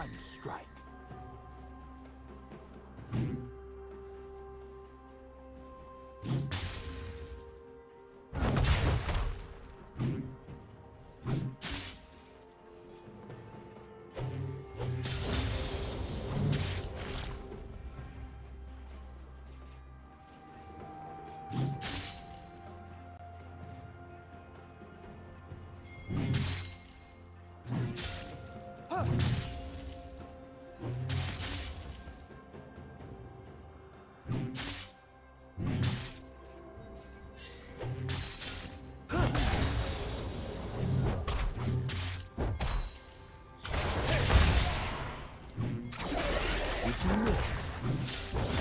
One strike. Miss.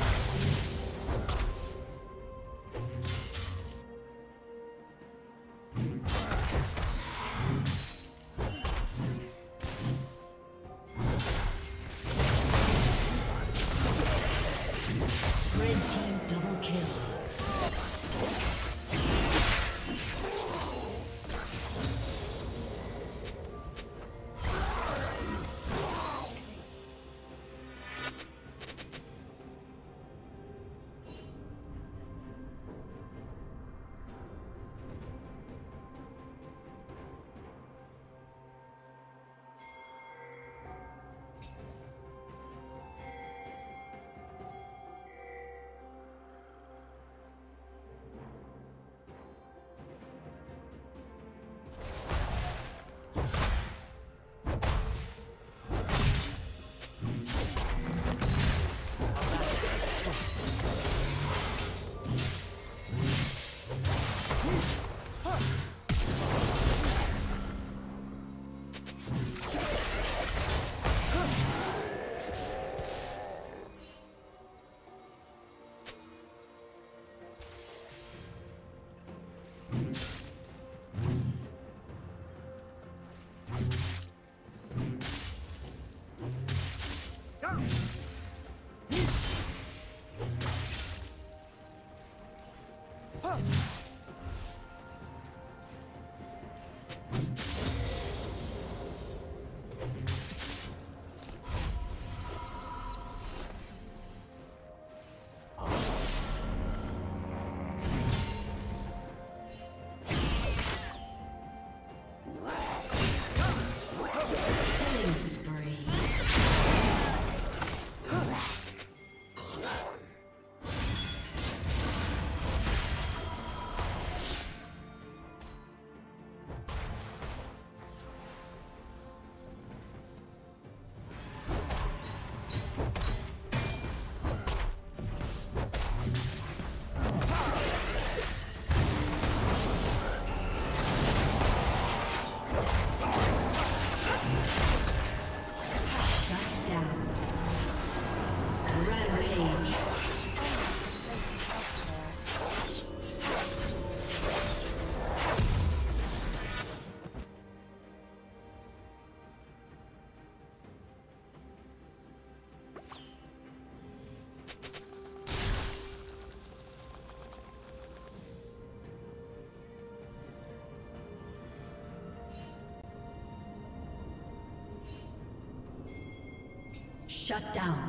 Shut down.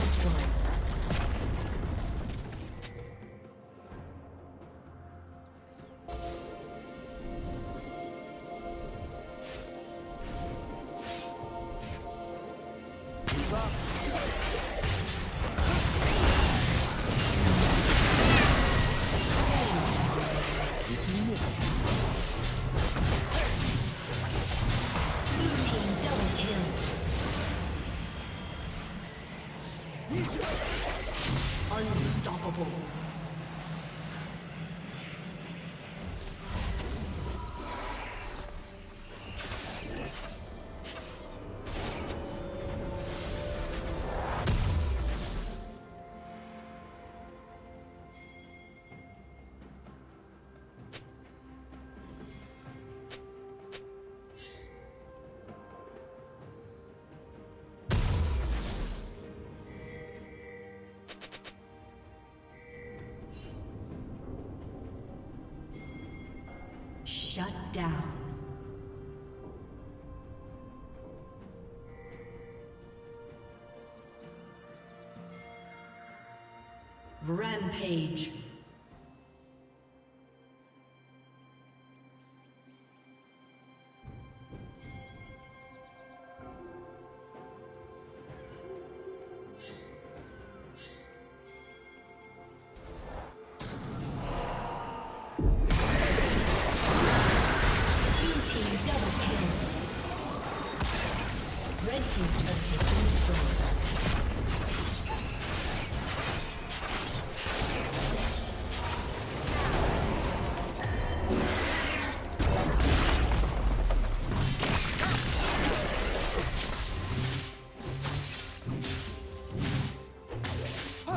Destroyed. Shut down. Rampage.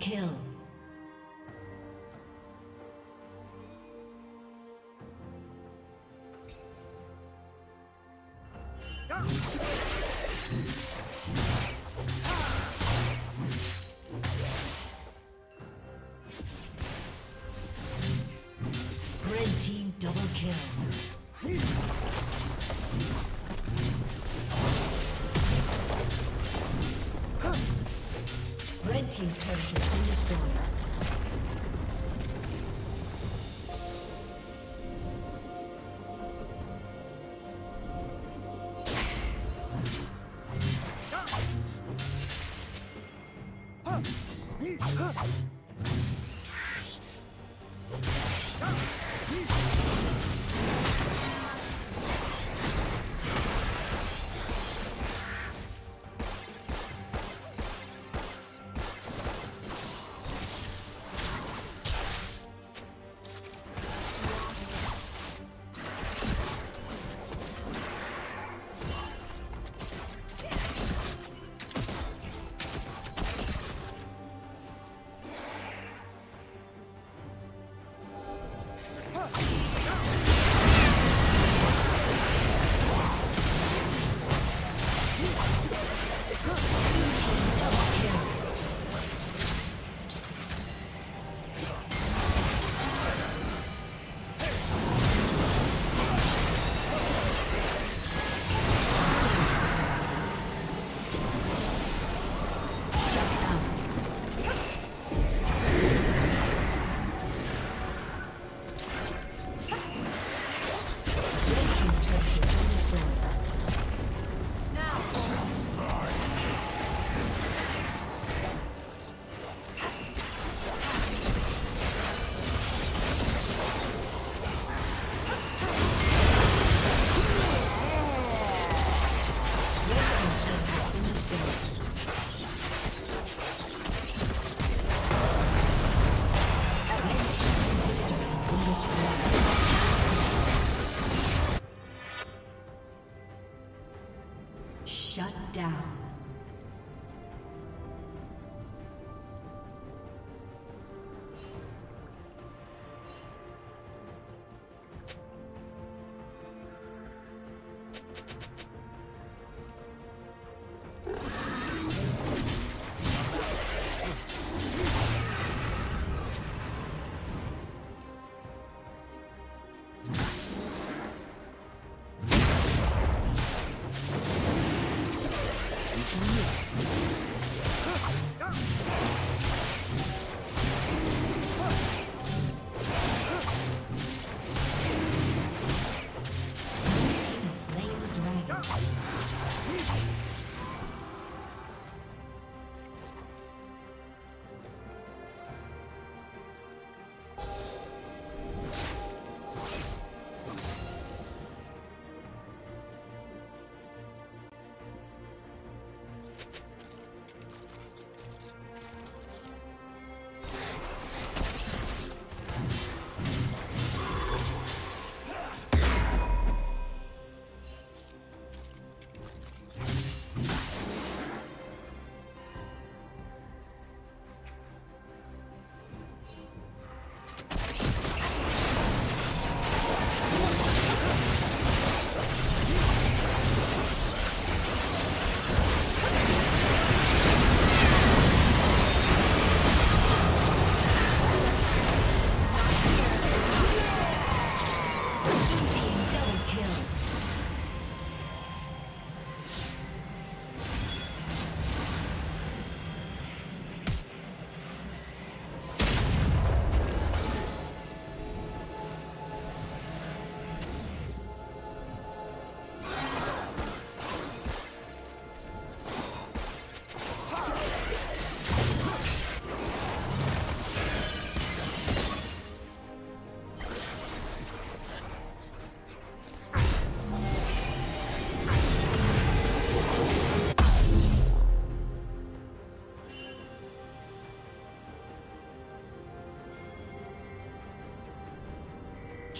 Kill. Red has been Huh.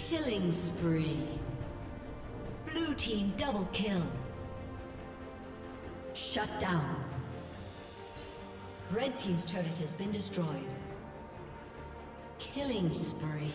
Killing spree. Blue team double kill. Shut down. Red Team's turret has been destroyed. Killing spree.